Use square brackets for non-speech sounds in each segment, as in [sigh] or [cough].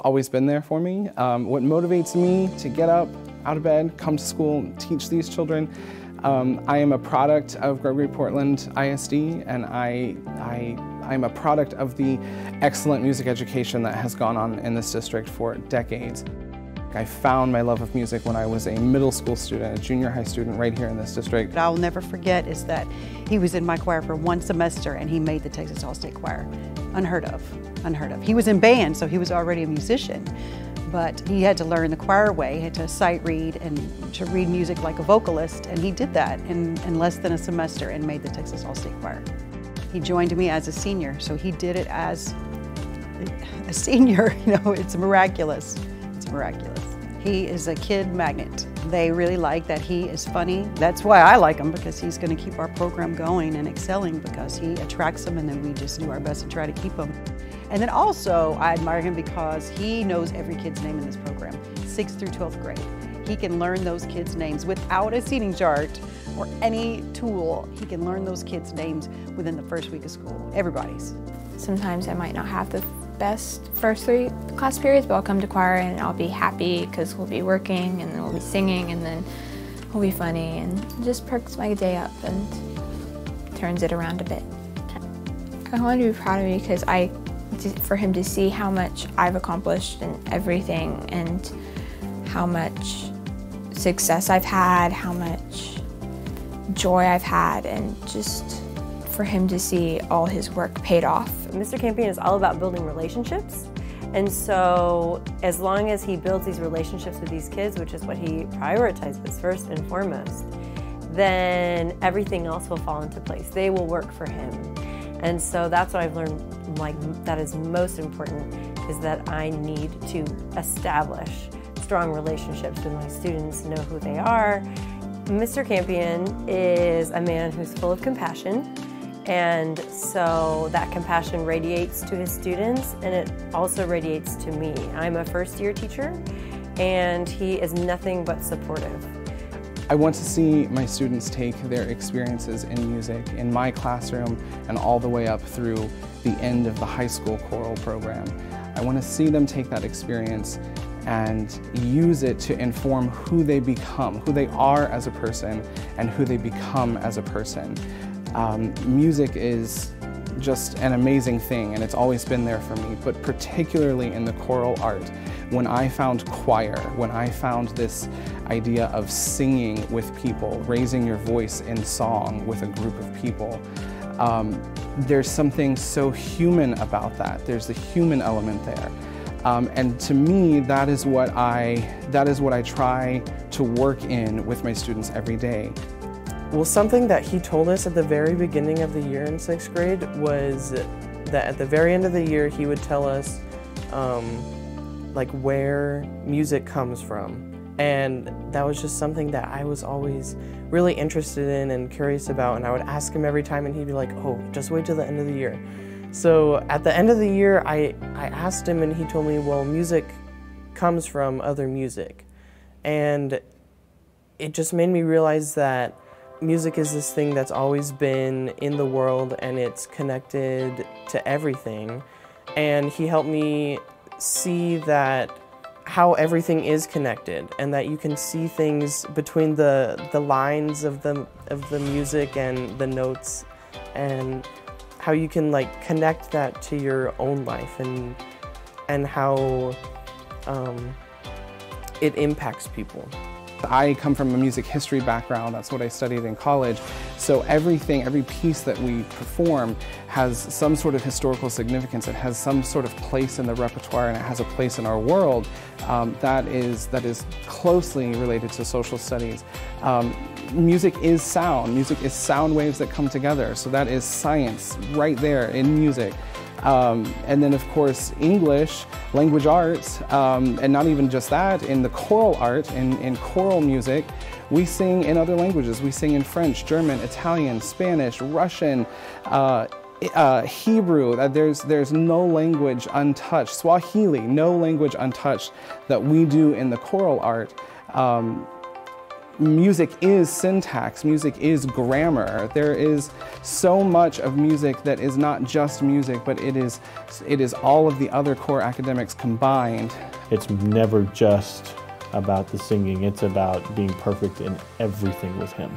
always been there for me. Um, what motivates me to get up, out of bed, come to school, teach these children. Um, I am a product of Gregory Portland ISD and I, I, I'm a product of the excellent music education that has gone on in this district for decades. I found my love of music when I was a middle school student, a junior high student right here in this district. What I'll never forget is that he was in my choir for one semester and he made the Texas All-State Choir. Unheard of, unheard of. He was in band, so he was already a musician, but he had to learn the choir way, he had to sight read and to read music like a vocalist, and he did that in, in less than a semester and made the Texas All-State Choir. He joined me as a senior, so he did it as a senior, [laughs] you know, it's miraculous it's miraculous. He is a kid magnet. They really like that he is funny. That's why I like him because he's going to keep our program going and excelling because he attracts them and then we just do our best to try to keep them. And then also I admire him because he knows every kid's name in this program, 6th through 12th grade. He can learn those kids' names without a seating chart or any tool. He can learn those kids' names within the first week of school, everybody's. Sometimes I might not have the best first three class periods, but I'll come to choir and I'll be happy because we'll be working and then we'll be singing and then we'll be funny and just perks my day up and turns it around a bit. I want to be proud of me because I, for him to see how much I've accomplished and everything and how much success I've had, how much joy I've had and just for him to see all his work paid off. Mr. Campion is all about building relationships. And so as long as he builds these relationships with these kids, which is what he prioritizes first and foremost, then everything else will fall into place. They will work for him. And so that's what I've learned like that is most important is that I need to establish strong relationships with my students, know who they are. Mr. Campion is a man who's full of compassion. And so that compassion radiates to his students and it also radiates to me. I'm a first year teacher and he is nothing but supportive. I want to see my students take their experiences in music in my classroom and all the way up through the end of the high school choral program. I want to see them take that experience and use it to inform who they become, who they are as a person, and who they become as a person. Um, music is just an amazing thing and it's always been there for me, but particularly in the choral art. When I found choir, when I found this idea of singing with people, raising your voice in song with a group of people, um, there's something so human about that. There's the human element there. Um, and to me, that is what I that is what I try to work in with my students every day. Well, something that he told us at the very beginning of the year in sixth grade was that at the very end of the year he would tell us um, like where music comes from. And that was just something that I was always really interested in and curious about. And I would ask him every time and he'd be like, oh, just wait till the end of the year. So at the end of the year, I, I asked him and he told me, well, music comes from other music. And it just made me realize that Music is this thing that's always been in the world and it's connected to everything. And he helped me see that how everything is connected and that you can see things between the the lines of the of the music and the notes and how you can like connect that to your own life and and how um, it impacts people. I come from a music history background, that's what I studied in college, so everything, every piece that we perform has some sort of historical significance, it has some sort of place in the repertoire and it has a place in our world um, that, is, that is closely related to social studies. Um, music is sound, music is sound waves that come together, so that is science right there in music. Um, and then of course English, language arts, um, and not even just that, in the choral art, in, in choral music, we sing in other languages. We sing in French, German, Italian, Spanish, Russian, uh, uh, Hebrew, that there's, there's no language untouched. Swahili, no language untouched that we do in the choral art. Um, music is syntax, music is grammar. There is so much of music that is not just music, but it is, it is all of the other core academics combined. It's never just about the singing, it's about being perfect in everything with him.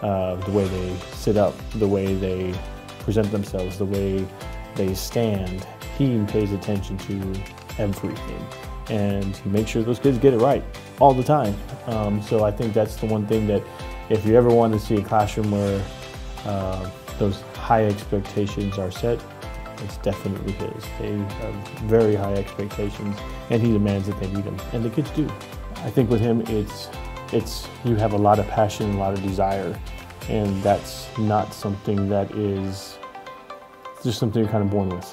Uh, the way they sit up, the way they present themselves, the way they stand. He pays attention to everything and he makes sure those kids get it right all the time. Um, so I think that's the one thing that if you ever want to see a classroom where uh, those high expectations are set, it's definitely his. They have very high expectations, and he demands that they meet them, and the kids do. I think with him, it's it's you have a lot of passion, a lot of desire, and that's not something that is just something you're kind of born with.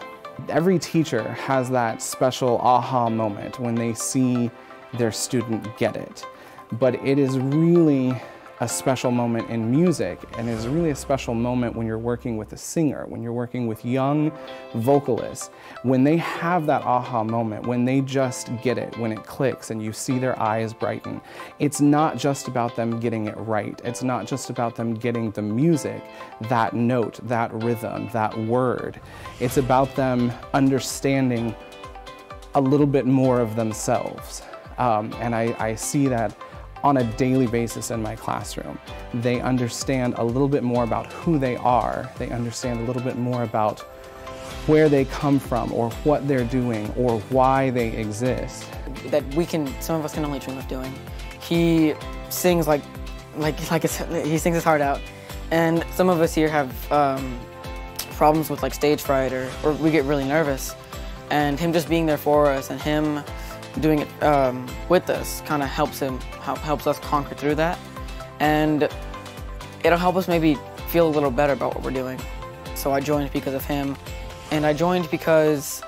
Every teacher has that special aha moment when they see their student get it. But it is really a special moment in music and it is really a special moment when you're working with a singer, when you're working with young vocalists, when they have that aha moment, when they just get it, when it clicks and you see their eyes brighten. It's not just about them getting it right. It's not just about them getting the music, that note, that rhythm, that word. It's about them understanding a little bit more of themselves. Um, and I, I see that on a daily basis in my classroom. They understand a little bit more about who they are. They understand a little bit more about where they come from or what they're doing or why they exist. That we can, some of us can only dream of doing. He sings like, like, like he sings his heart out. And some of us here have um, problems with like stage fright or, or we get really nervous. And him just being there for us and him doing it um, with us kind of helps him helps us conquer through that. And it'll help us maybe feel a little better about what we're doing. So i joined because of him. And i joined because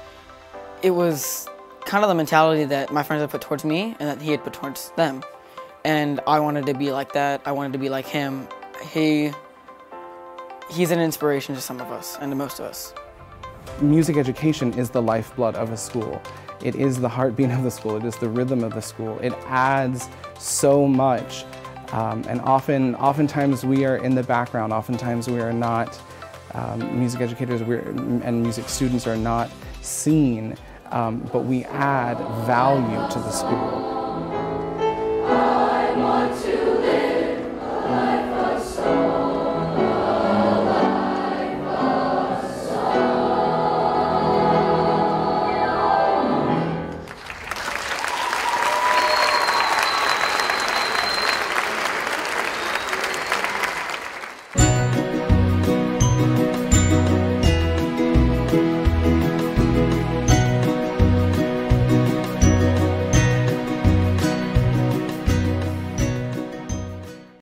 it was kind of the mentality that my friends had put towards me and that he had put towards them. And i wanted to be like that. I wanted to be like him. He he's an inspiration to some of us and to most of us. Music education is the lifeblood of a school it is the heartbeat of the school. It is the rhythm of the school. It adds so much. Um, and often, oftentimes we are in the background. Oftentimes we are not, um, music educators and music students are not seen, um, but we add value to the school.